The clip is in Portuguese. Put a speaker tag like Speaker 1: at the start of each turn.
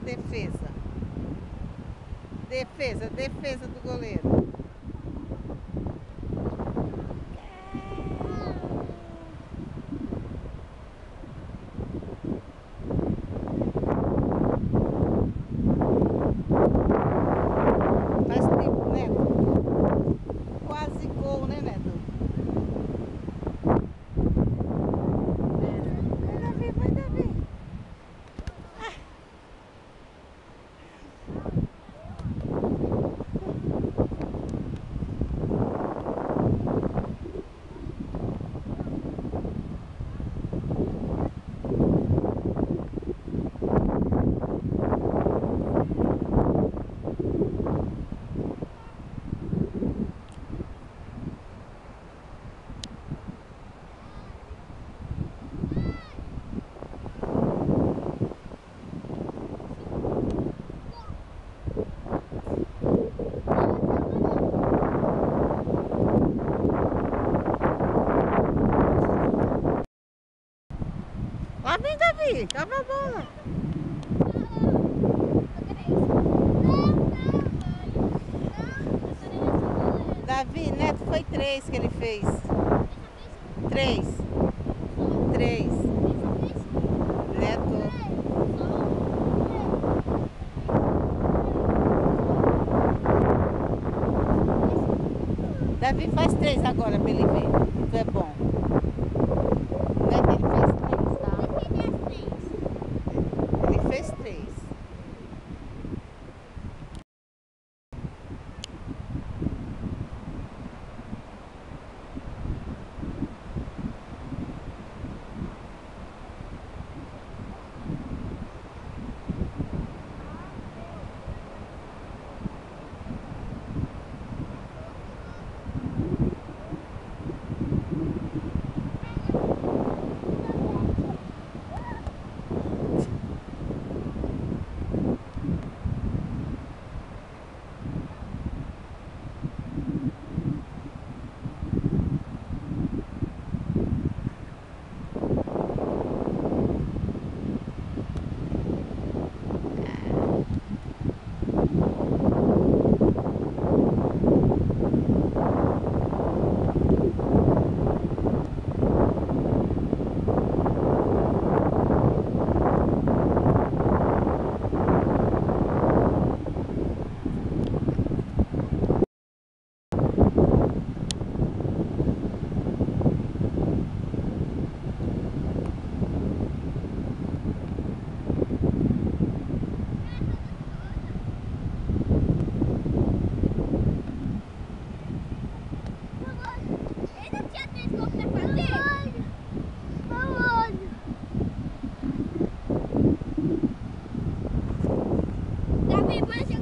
Speaker 1: defesa. Defesa, defesa do goleiro. Faz tempo, Neto. Quase gol, né, Neto? Vai, Davi, vai, Davi. Lá vem, Davi. Cava a bola. Davi, Neto, foi três que ele fez. Três. Três. Neto. Davi faz três agora pra ele ver.
Speaker 2: 没
Speaker 1: 关系